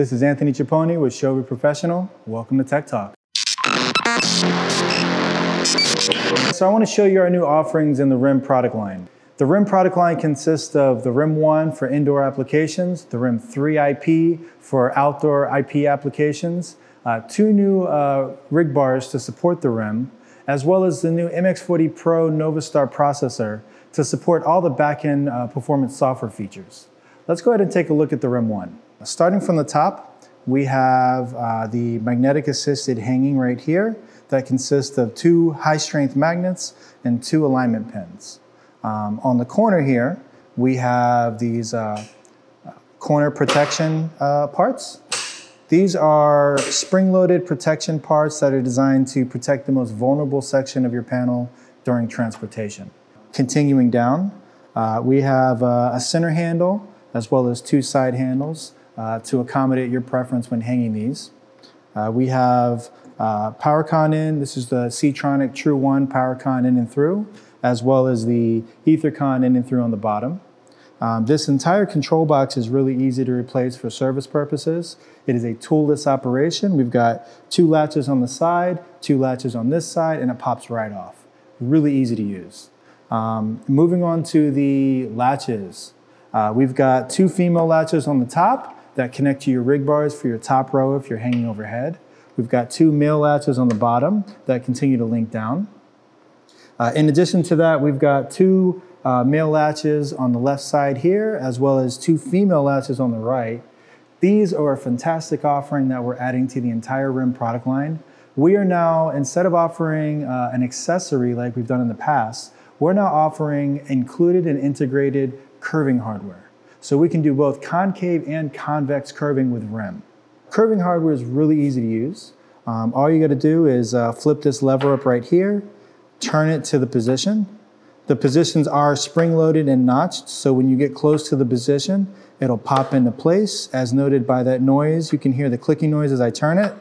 This is Anthony Chiappone with Chauvet Professional. Welcome to Tech Talk. So I want to show you our new offerings in the REM product line. The REM product line consists of the REM 1 for indoor applications, the REM 3 IP for outdoor IP applications, uh, two new uh, rig bars to support the REM, as well as the new MX40 Pro Novastar processor to support all the backend uh, performance software features. Let's go ahead and take a look at the REM 1. Starting from the top, we have uh, the magnetic assisted hanging right here that consists of two high strength magnets and two alignment pins. Um, on the corner here, we have these uh, corner protection uh, parts. These are spring-loaded protection parts that are designed to protect the most vulnerable section of your panel during transportation. Continuing down, uh, we have uh, a center handle as well as two side handles to accommodate your preference when hanging these. Uh, we have uh, PowerCon in, this is the Seetronic True 1 PowerCon in and through, as well as the EtherCon in and through on the bottom. Um, this entire control box is really easy to replace for service purposes. It is a toolless operation. We've got two latches on the side, two latches on this side, and it pops right off. Really easy to use. Um, moving on to the latches. Uh, we've got two female latches on the top that connect to your rig bars for your top row if you're hanging overhead. We've got two male latches on the bottom that continue to link down. Uh, in addition to that, we've got two uh, male latches on the left side here, as well as two female latches on the right. These are a fantastic offering that we're adding to the entire REM product line. We are now, instead of offering uh, an accessory like we've done in the past, we're now offering included and integrated curving hardware. So we can do both concave and convex curving with REM. Curving hardware is really easy to use. Um, all you gotta do is uh, flip this lever up right here, turn it to the position. The positions are spring loaded and notched, so when you get close to the position, it'll pop into place. As noted by that noise, you can hear the clicking noise as I turn it.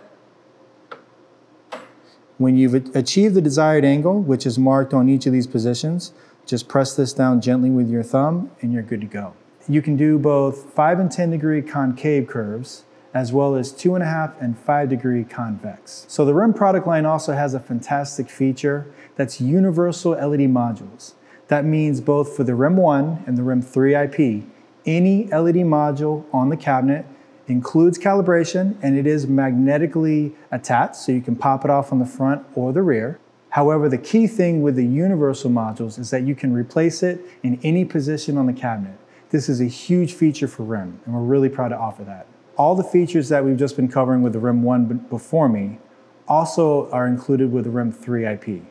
When you've achieved the desired angle, which is marked on each of these positions, just press this down gently with your thumb and you're good to go. You can do both 5 and 10 degree concave curves, as well as two and a half and five degree convex. So the REM product line also has a fantastic feature that's universal LED modules. That means both for the REM 1 and the REM 3 IP, any LED module on the cabinet includes calibration and it is magnetically attached so you can pop it off on the front or the rear. However, the key thing with the universal modules is that you can replace it in any position on the cabinet. This is a huge feature for REM and we're really proud to offer that all the features that we've just been covering with the REM 1 before me also are included with the REM 3 IP.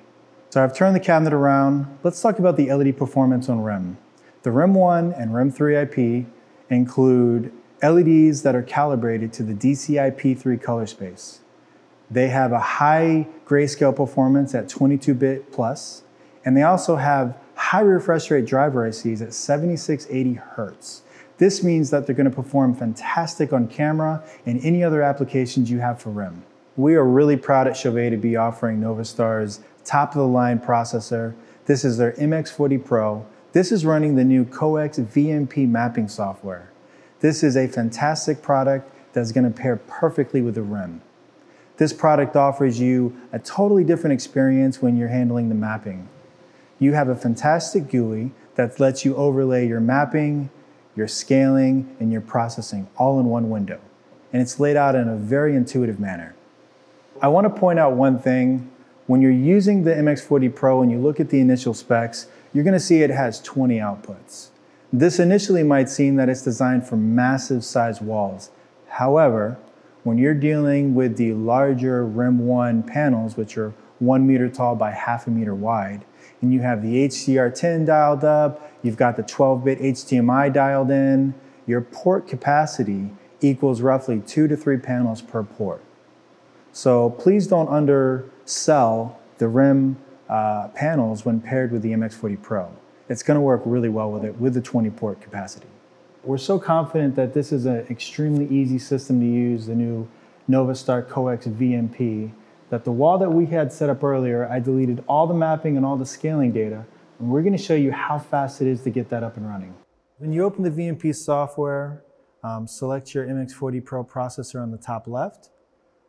So I've turned the cabinet around. Let's talk about the LED performance on REM. The REM 1 and REM 3 IP include LEDs that are calibrated to the DCI-P3 color space. They have a high grayscale performance at 22-bit plus, and they also have high refresh rate driver ICs at 7680 Hertz. This means that they're going to perform fantastic on camera and any other applications you have for REM. We are really proud at Chauvet to be offering Novastar's top of the line processor. This is their MX40 Pro. This is running the new COEX VMP mapping software. This is a fantastic product that's going to pair perfectly with the REM. This product offers you a totally different experience when you're handling the mapping. You have a fantastic GUI that lets you overlay your mapping, your scaling, and your processing all in one window. And it's laid out in a very intuitive manner. I want to point out one thing. When you're using the MX40 Pro and you look at the initial specs, you're going to see it has 20 outputs. This initially might seem that it's designed for massive size walls. However, when you're dealing with the larger REM 1 panels, which are one meter tall by half a meter wide, and you have the HDR10 dialed up, you've got the 12-bit HDMI dialed in, your port capacity equals roughly two to three panels per port. So please don't undersell the REM uh, panels when paired with the MX40 Pro. It's gonna work really well with it with the 20 port capacity. We're so confident that this is an extremely easy system to use, the new Novastar COEX VMP, that the wall that we had set up earlier, I deleted all the mapping and all the scaling data, and we're gonna show you how fast it is to get that up and running. When you open the VMP software, um, select your MX40 Pro processor on the top left.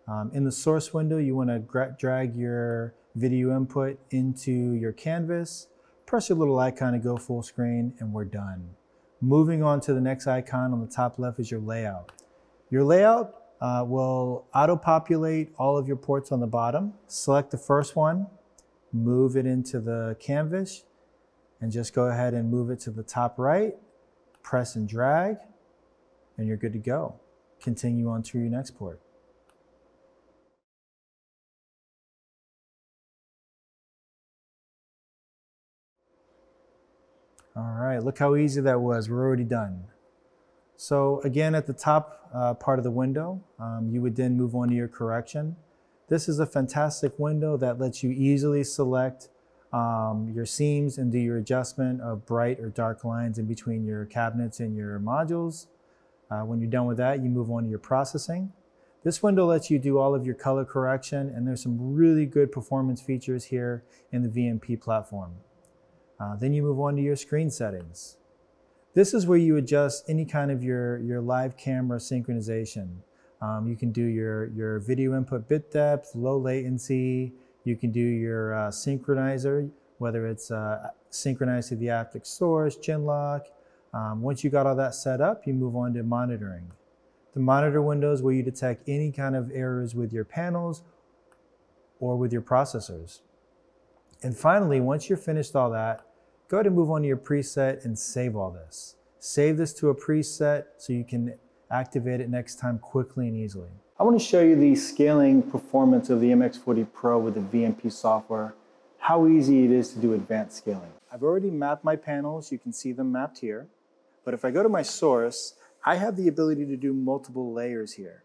Um, in the source window, you want to drag your video input into your canvas, press your little icon to go full screen, and we're done. Moving on to the next icon on the top left is your layout. Your layout uh, will auto-populate all of your ports on the bottom. Select the first one, move it into the canvas, and just go ahead and move it to the top right, press and drag, and you're good to go. Continue on to your next port. All right, look how easy that was. We're already done. So again, at the top uh, part of the window, um, you would then move on to your correction. This is a fantastic window that lets you easily select um, your seams and do your adjustment of bright or dark lines in between your cabinets and your modules. Uh, when you're done with that, you move on to your processing. This window lets you do all of your color correction and there's some really good performance features here in the VMP platform. Uh, then you move on to your screen settings. This is where you adjust any kind of your, your live camera synchronization. Um, you can do your, your video input bit depth, low latency. You can do your uh, synchronizer, whether it's uh, synchronized to the aptic source, Genlock. Um, once you got all that set up, you move on to monitoring. The monitor windows where you detect any kind of errors with your panels or with your processors. And finally, once you're finished all that, go ahead and move on to your preset and save all this. Save this to a preset so you can activate it next time quickly and easily. I want to show you the scaling performance of the MX40 Pro with the VMP software, how easy it is to do advanced scaling. I've already mapped my panels. You can see them mapped here. But if I go to my source, I have the ability to do multiple layers here.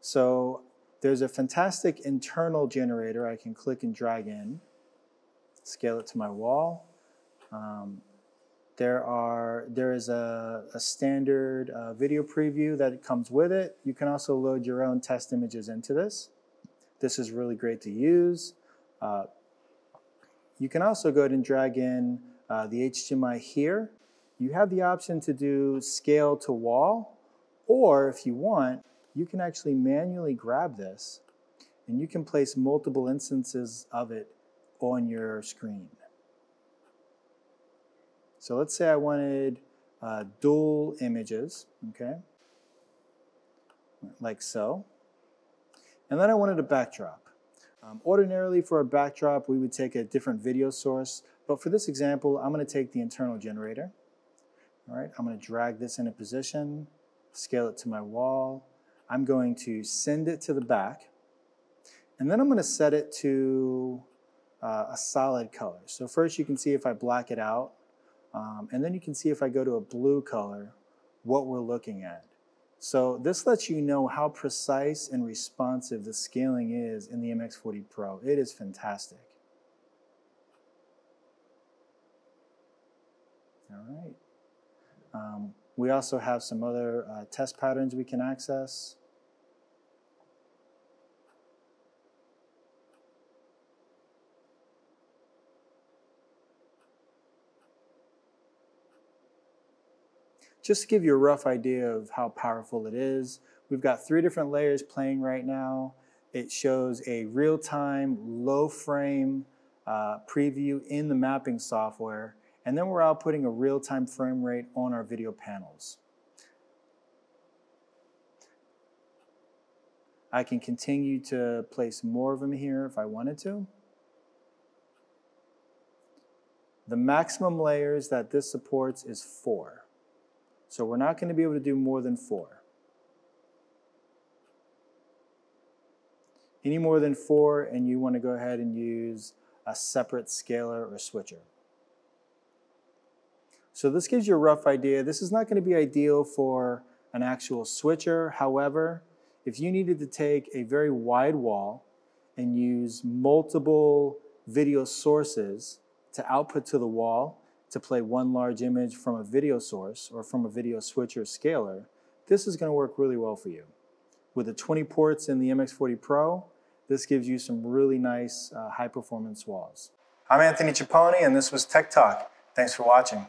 So there's a fantastic internal generator I can click and drag in, scale it to my wall, um, there are there is a, a standard uh, video preview that comes with it. You can also load your own test images into this. This is really great to use. Uh, you can also go ahead and drag in uh, the HDMI here. You have the option to do scale to wall, or if you want, you can actually manually grab this and you can place multiple instances of it on your screen. So let's say I wanted uh, dual images, okay, like so. And then I wanted a backdrop. Um, ordinarily for a backdrop, we would take a different video source, but for this example, I'm gonna take the internal generator. All right, I'm gonna drag this into position, scale it to my wall. I'm going to send it to the back, and then I'm gonna set it to uh, a solid color. So first you can see if I black it out, um, and then you can see if I go to a blue color, what we're looking at. So this lets you know how precise and responsive the scaling is in the MX40 Pro. It is fantastic. All right. Um, we also have some other uh, test patterns we can access. Just to give you a rough idea of how powerful it is, we've got three different layers playing right now. It shows a real-time, low-frame uh, preview in the mapping software, and then we're outputting a real-time frame rate on our video panels. I can continue to place more of them here if I wanted to. The maximum layers that this supports is four. So we're not going to be able to do more than four. Any more than four and you want to go ahead and use a separate scaler or switcher. So this gives you a rough idea. This is not going to be ideal for an actual switcher. However, if you needed to take a very wide wall and use multiple video sources to output to the wall, to play one large image from a video source or from a video switcher scaler, this is going to work really well for you. With the 20 ports in the MX40 Pro, this gives you some really nice uh, high performance walls. I'm Anthony Chiappone and this was Tech Talk. Thanks for watching.